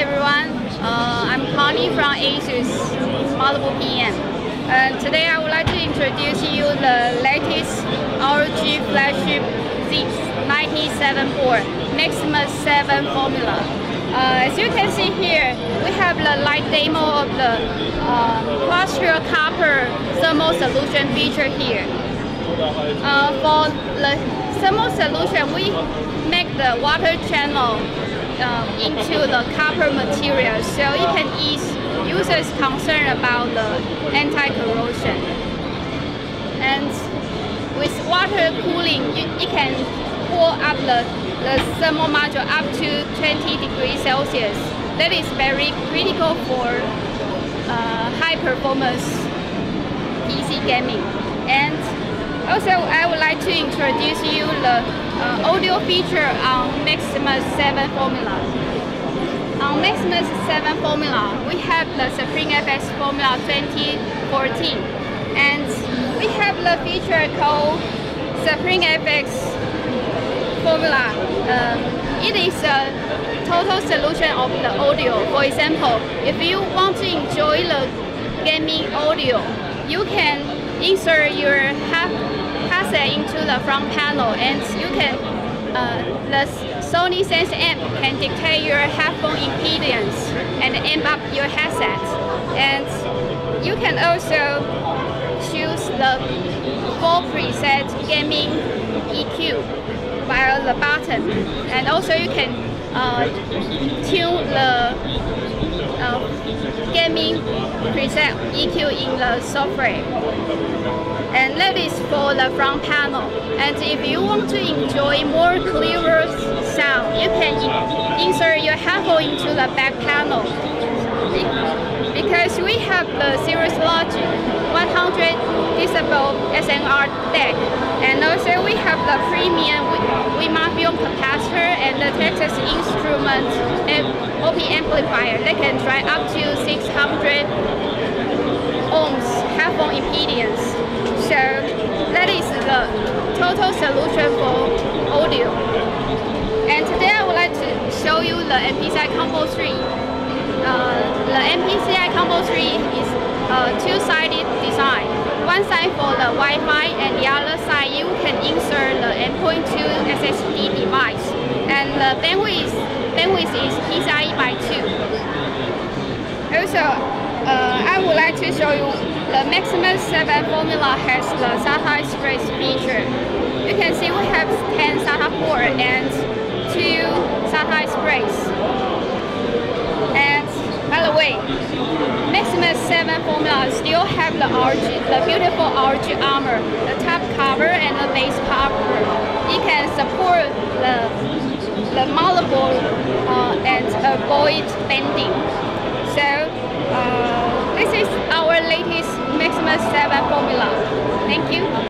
everyone. Uh, I'm Connie from Asus Malibu PM. And today I would like to introduce you the latest ROG flagship Z974 Maximus 7 formula. Uh, as you can see here, we have the light demo of the uh, copper thermal solution feature here. Uh, for the thermal solution, we make the water channel um, into the copper material so it can ease users' concern about the anti-corrosion. And with water cooling, you, it can cool up the, the thermal module up to 20 degrees Celsius. That is very critical for uh, high performance PC gaming. And also, I would like to introduce you the uh, audio feature on Maximus 7 formula. On Maximus 7 formula, we have the SupremeFX Formula 2014 and we have the feature called Supreme FX Formula. Um, it is a total solution of the audio. For example, if you want to enjoy the gaming audio, you can insert your headset into the front panel and you can uh, the Sonic Sense amp can dictate your headphone impedance and amp up your headset. And you can also choose the full preset gaming EQ via the button. And also you can uh, tune the uh, gaming preset EQ in the software and that is for the front panel. And if you want to enjoy more clearer sound, you can your into the back panel. Because we have the Cirrus Logic 100 decibel SNR DAC, and also we have the premium WiMA film capacitor and the Texas Instrument eh, OP amplifier They can drive up to 600 ohms headphone impedance. So that is the total solution for audio. And today I would like to show you the MPCI Combo 3. Uh, the MPCI Combo 3 is a two-sided design. One side for the Wi-Fi and the other side you can insert the M.2 SSD device. And the bandwidth, bandwidth is PCIe by 2. Also, uh, I would like to show you the Maximus 7 formula has the SATA Express feature. You can see we have 10 SATA port and 2 SATA Express. And by the way, Maximus 7 formula still have the ROG, the beautiful ROG armor, the top cover and the base cover. It can support the, the malleable uh, and avoid bending. So uh, this is our latest Maximus 7 formula. Thank you.